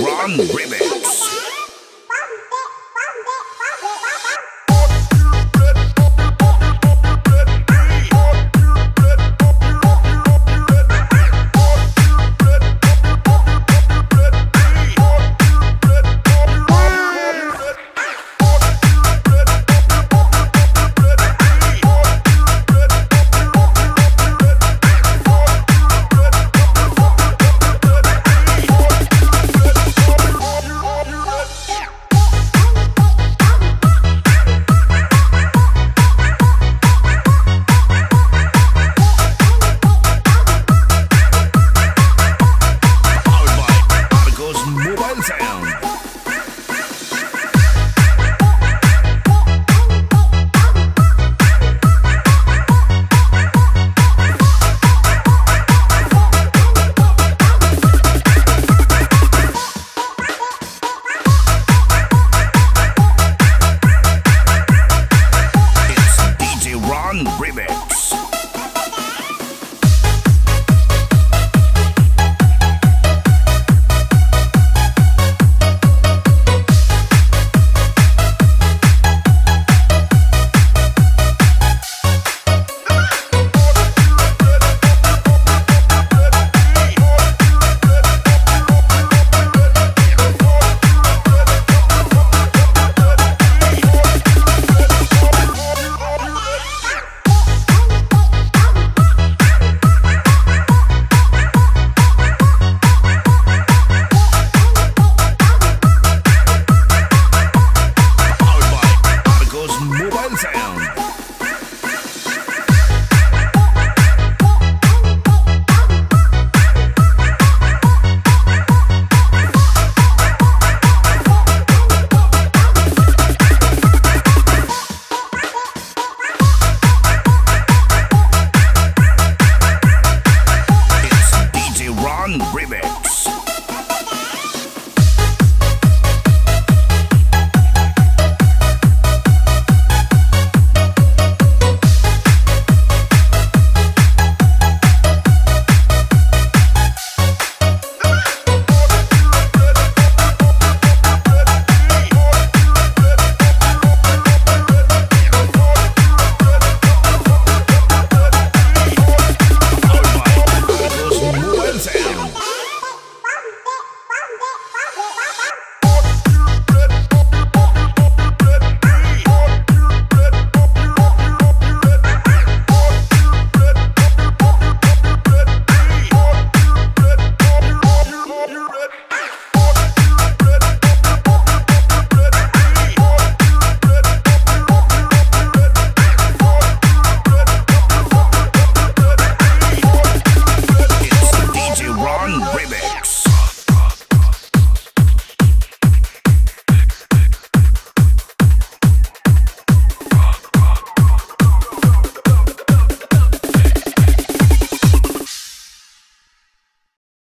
Ron Ribbon. sound.